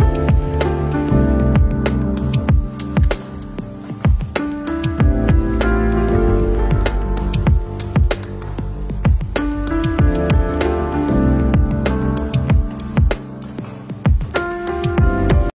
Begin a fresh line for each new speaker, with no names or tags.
you